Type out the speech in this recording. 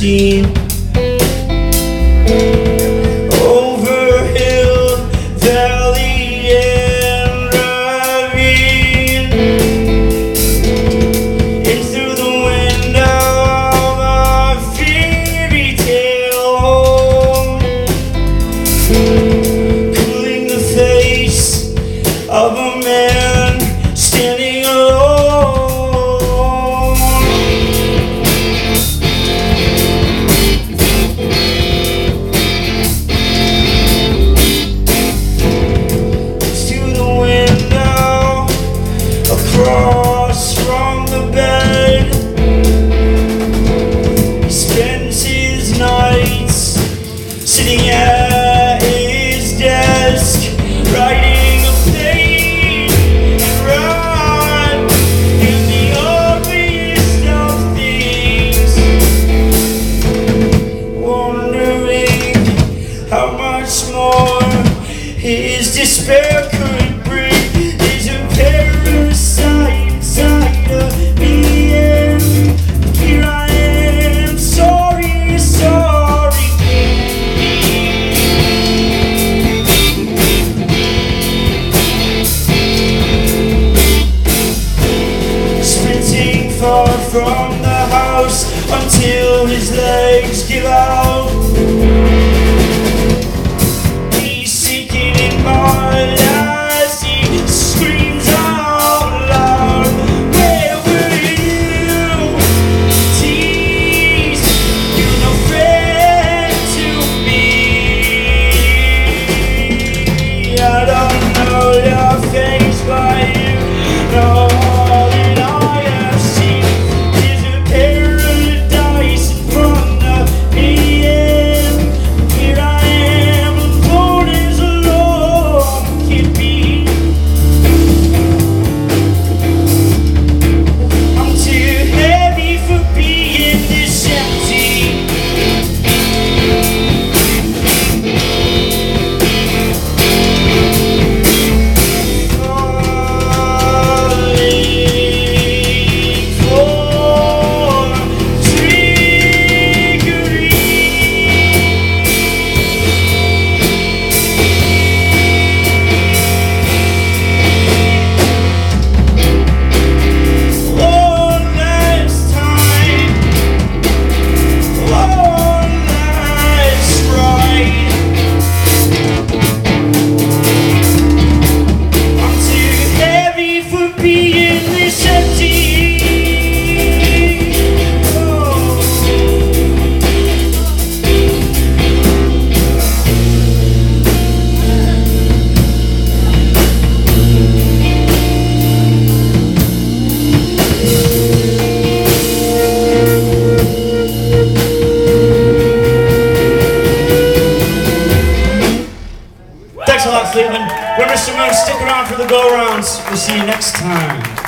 seen. Over hill, valley, and ravine. In through the window of my fairy tale home. Cooling the face of his despair could bring. There's a parasite inside of me, and here I am. Sorry, sorry. Sprinting far from the house until his legs give out. Thanks a lot, Cleveland. We're Mr. Moon. Stick around for the go rounds. We'll see you next time.